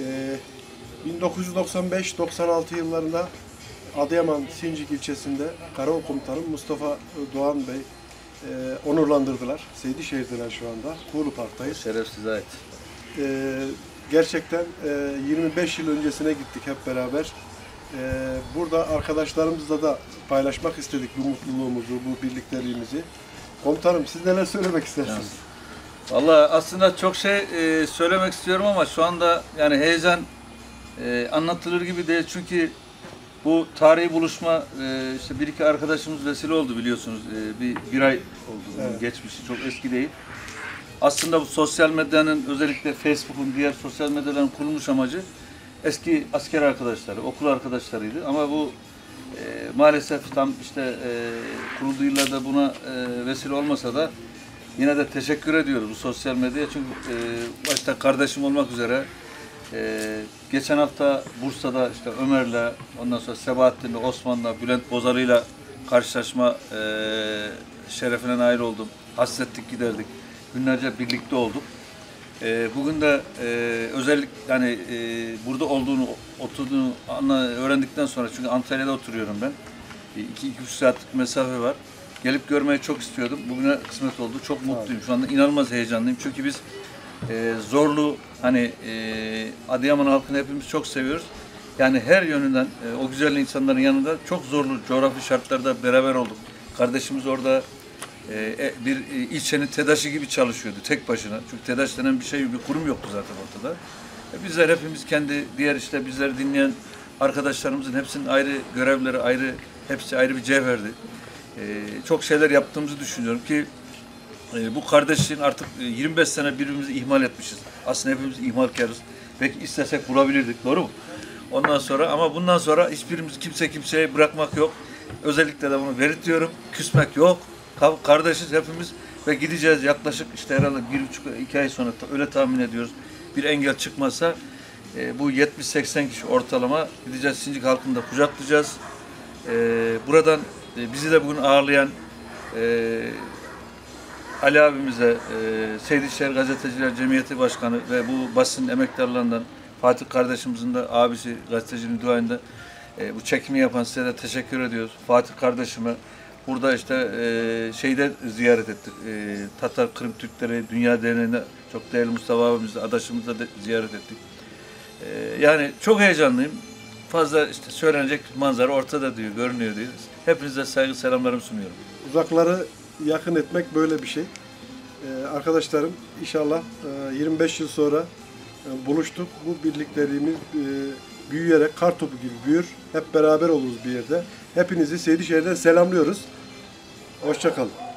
Ee, 1995-96 yıllarında Adıyaman Sincik ilçesinde Karaol Komutanım Mustafa Doğan Bey e, onurlandırdılar. Seydişehir'deler şu anda. Kuğulu Park'tayız. Şeref size ait. Ee, gerçekten e, 25 yıl öncesine gittik hep beraber. Ee, burada arkadaşlarımızla da paylaşmak istedik bu mutluluğumuzu, bu birlikteliğimizi. Komutanım siz neler söylemek istersiniz? Vallahi aslında çok şey e, söylemek istiyorum ama şu anda yani heyecan e, anlatılır gibi değil çünkü bu tarihi buluşma e, işte bir iki arkadaşımız vesile oldu biliyorsunuz E, bir bir ay oldu Evet. geçmişi çok eski değil. Aslında bu sosyal medyanın özellikle Facebook'un diğer sosyal medyaların kurulmuş amacı eski asker arkadaşları, okul arkadaşlarıydı ama bu e, maalesef tam işte e, kurulduğu yıllarda buna e, vesile olmasa da yine de teşekkür ediyoruz bu sosyal medyaya çünkü e, başta kardeşim olmak üzere e, geçen hafta Bursa'da işte Ömer'le ondan sonra Sebahattin'le, Osman'la, Bülent Bozarı'yla karşılaşma e, şerefine nail oldum. Hasrettik giderdik. Günlerce birlikte olduk. E, bugün de e, özellik yani e, burada olduğunu, oturduğunu anla, öğrendikten sonra çünkü Antalya'da oturuyorum ben. 2-2,5 saatlik mesafe var. Gelip görmeyi çok istiyordum. Bugüne kısmet oldu. Çok mutluyum. Şu anda inanılmaz heyecanlıyım. Çünkü biz e, zorlu hani e, Adıyaman halkını hepimiz çok seviyoruz. Yani her yönünden e, o güzel insanların yanında çok zorlu coğrafi şartlarda beraber olduk. Kardeşimiz orada e, e, bir e, ilçenin TEDAŞ'ı gibi çalışıyordu tek başına. Çünkü TEDAŞ denen bir şey, bir kurum yoktu zaten ortada. E, bizler hepimiz kendi diğer işte bizleri dinleyen arkadaşlarımızın hepsinin ayrı görevleri, ayrı hepsi ayrı bir cevherdi. E, çok şeyler yaptığımızı düşünüyorum ki e, bu kardeşliğin artık e, 25 sene birbirimizi ihmal etmişiz. Aslında hepimiz ihmalkarız. Belki istesek bulabilirdik, doğru mu? Ondan sonra ama bundan sonra hiçbirimiz kimse kimseye bırakmak yok. Özellikle de bunu belirtiyorum. Küsmek yok. Ka- Kardeşiz hepimiz ve gideceğiz yaklaşık işte herhalde bir buçuk iki ay sonra öyle tahmin ediyoruz. Bir engel çıkmazsa e, bu 70-80 kişi ortalama gideceğiz Sincik halkını da kucaklayacağız. E, buradan e, bizi de bugün ağırlayan e, Ali abimize, e, Seydişehir Gazeteciler Cemiyeti Başkanı ve bu basın emektarlarından Fatih kardeşimizin de abisi gazetecinin duayında e, bu çekimi yapan size de teşekkür ediyoruz. Fatih kardeşime burada işte e, şeyde ziyaret ettik. E, Tatar Kırım Türkleri Dünya Derneği'nde çok değerli Mustafa abimizle, adaşımızla da ziyaret ettik. E, yani çok heyecanlıyım. Fazla işte söylenecek manzara ortada diyor, görünüyor diyor. Hepinize saygı selamlarımı sunuyorum. Uzakları yakın etmek böyle bir şey. Ee, arkadaşlarım inşallah e, 25 yıl sonra e, buluştuk. Bu birlikteliğimiz e, büyüyerek kar topu gibi büyür. Hep beraber oluruz bir yerde. Hepinizi Seydişehir'den selamlıyoruz. Hoşçakalın.